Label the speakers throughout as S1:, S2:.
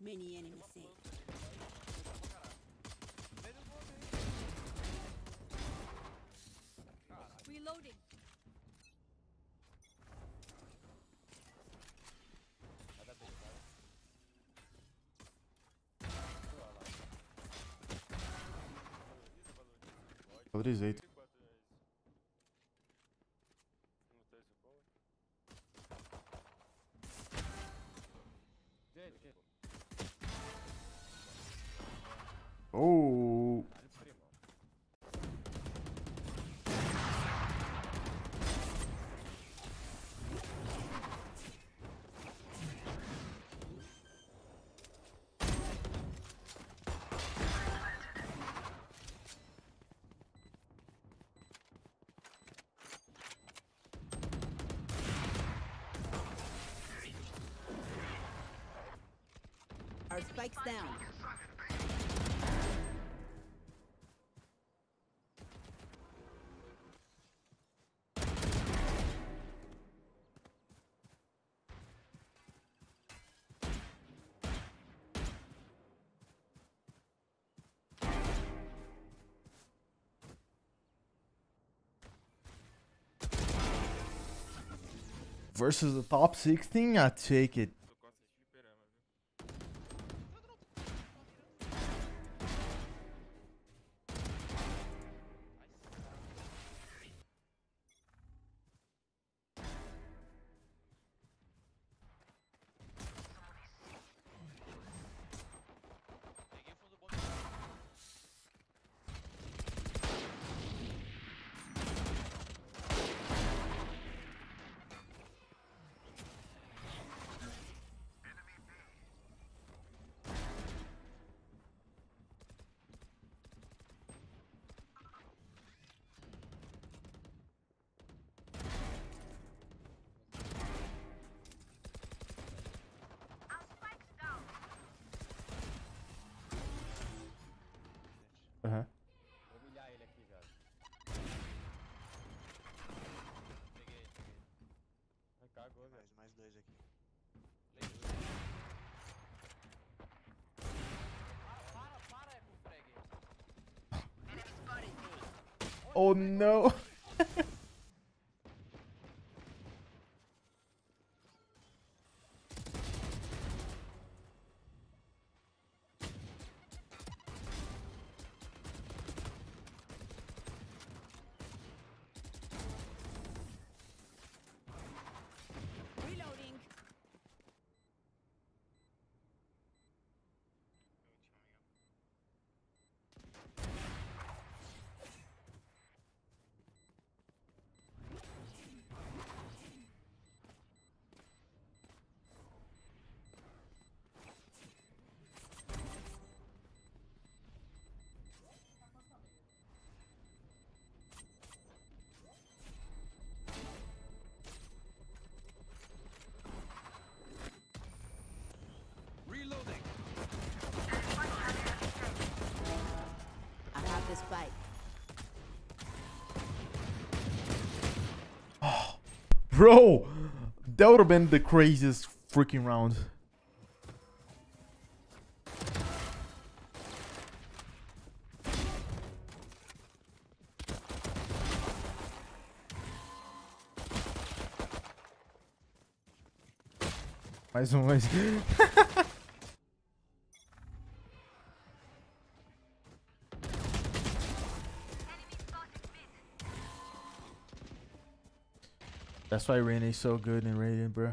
S1: Many enemies saved. Reloading.
S2: Valorizei.
S1: Our spikes down.
S2: Versus the top 16, I take it. Oh no. Bro, that would have been the craziest freaking round. Mais um, mais. That's why Reyna's so good in Raiden, bro.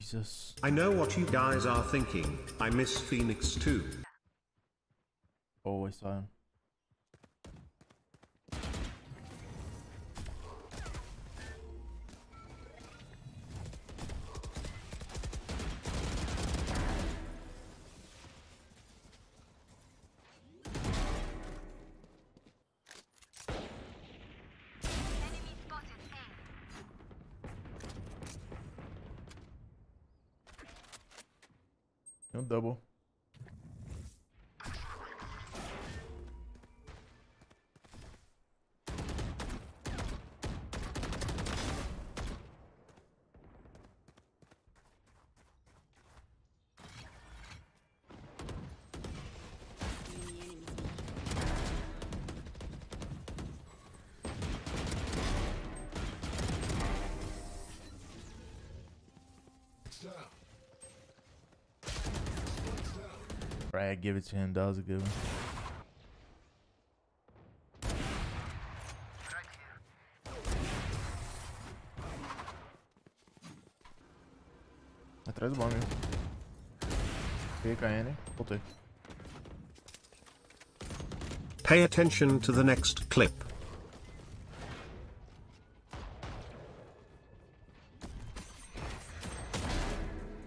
S2: Jesus.
S3: I know what you guys are thinking. I miss Phoenix too.
S2: Always saw him. No double. Frag, give it to him. That was a good one. Atrás do bomb. Fica N. Voltei.
S3: Pay attention to the next clip.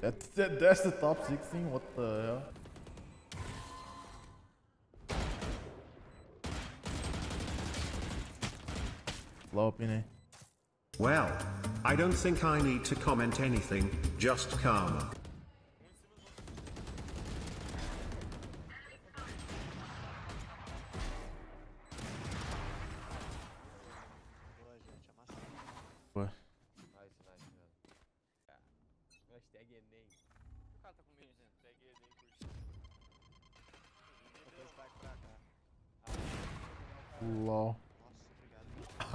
S2: That's that, that's the top 16. What the hell? Blow up in it.
S3: Well, I don't think I need to comment anything, just karma.
S4: Boa, gente, amassou.
S2: Ué.
S5: Nice, nice, mano. Ah, Hashtag Enem.
S6: O cara tá comigo dizendo, tag ele aí, curte.
S4: Botou o spike pra.
S2: Lol.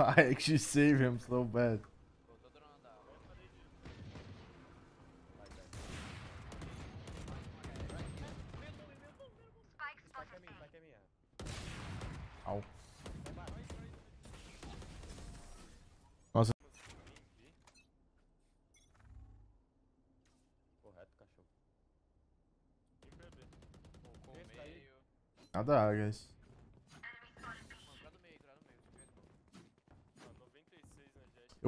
S2: I actually save him so bad. Au. Nossa.
S5: Correto, cachorro.
S2: Nada, guys.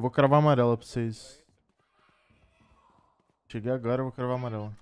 S2: Eu vou cravar amarela pra vocês. Cheguei agora, eu vou cravar amarela.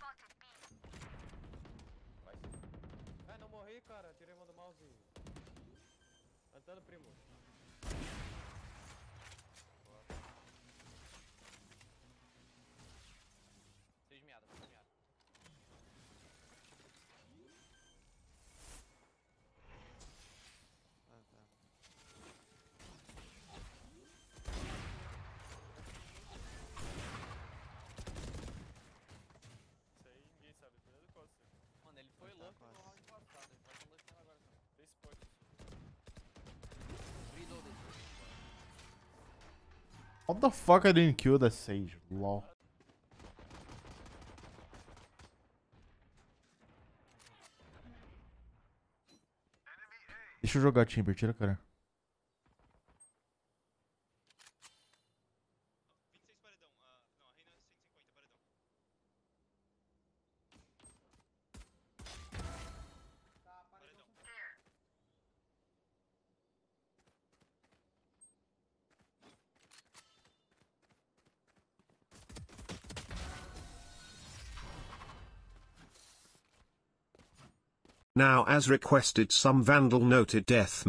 S2: What the fuck I didn't kill that Sage? Lol. Deixa eu jogar Timber, tira, cara.
S3: Now as requested some Vandal noted death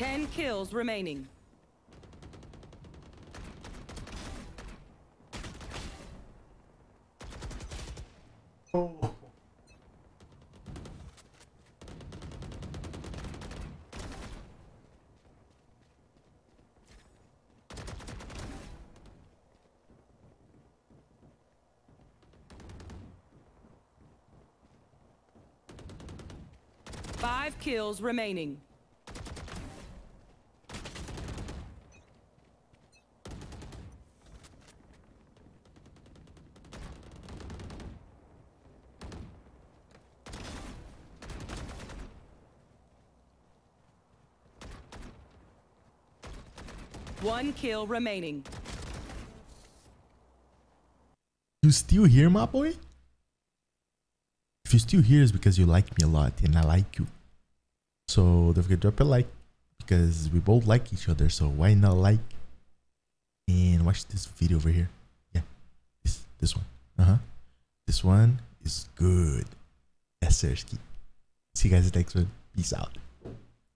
S7: Ten kills remaining. Five kills remaining. One kill remaining.
S2: You still here, my boy? If you're still here, it's because you like me a lot and I like you. So don't forget to drop a like because we both like each other. So why not like and watch this video over here? Yeah, this this one. Uh huh. This one is good. Sir. See you guys next one. Peace out.